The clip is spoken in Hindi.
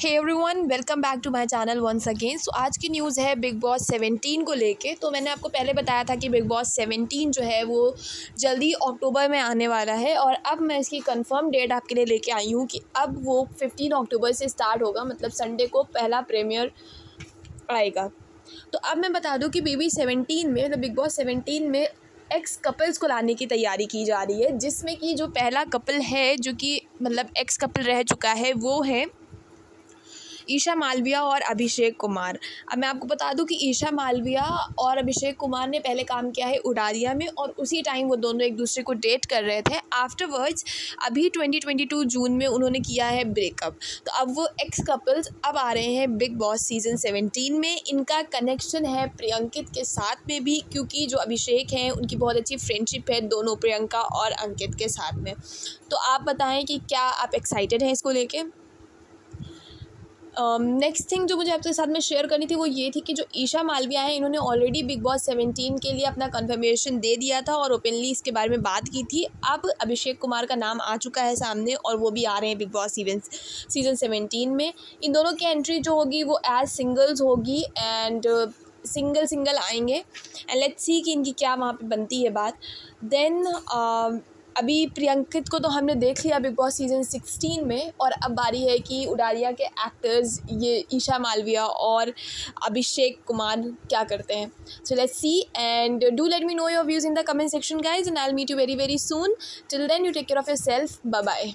Hey everyone welcome back to my channel once again so आज की न्यूज़ है बिग बॉस 17 को लेके। तो मैंने आपको पहले बताया था कि बिग बॉस 17 जो है वो जल्दी अक्टूबर में आने वाला है और अब मैं इसकी कंफर्म डेट आपके लिए लेके आई हूँ कि अब वो 15 अक्टूबर से स्टार्ट होगा मतलब संडे को पहला प्रीमियर आएगा। तो अब मैं बता दूँ कि बेबी सेवनटीन में मतलब बिग बॉस सेवनटीन में एक्स कपल्स को लाने की तैयारी की जा रही है, जिसमें कि जो पहला कपल है, जो कि मतलब एक्स कपल रह चुका है, वो है ईशा मालविया और अभिषेक कुमार। अब मैं आपको बता दूँ कि ईशा मालविया और अभिषेक कुमार ने पहले काम किया है उडारिया में और उसी टाइम वो दोनों एक दूसरे को डेट कर रहे थे। आफ्टरवर्ड्स अभी 2022 जून में उन्होंने किया है ब्रेकअप तो अब वो एक्स कपल्स अब आ रहे हैं बिग बॉस सीज़न सेवेंटीन में। इनका कनेक्शन है प्रियंकित के साथ में भी, क्योंकि जो अभिषेक हैं, उनकी बहुत अच्छी फ्रेंडशिप है दोनों, प्रियंका और अंकित के साथ में। तो आप बताएँ कि क्या आप एक्साइटेड हैं इसको लेके? नेक्स्ट um, थिंग जो मुझे आपके साथ में शेयर करनी थी वो ये थी कि जो ईशा मालविया है इन्होंने ऑलरेडी बिग बॉस सेवेंटीन के लिए अपना कन्फर्मेशन दे दिया था और ओपनली इसके बारे में बात की थी। अब अभिषेक कुमार का नाम आ चुका है सामने और वो भी आ रहे हैं Bigg Boss season season seventeen में। इन दोनों की एंट्री जो होगी वो एज सिंगल्स होगी एंड सिंगल सिंगल आएँगे। एंड लेट्स सी कि इनकी क्या वहाँ पे बनती है बात। देन अभी प्रियंकित को तो हमने देख लिया बिग बॉस सीज़न सिक्सटीन में, और अब बारी है कि उडारिया के एक्टर्स ये ईशा मालविया और अभिषेक कुमार क्या करते हैं। So let's see and do let me know your views in the comment section guys and I meet you very very soon till then you take care of yourself bye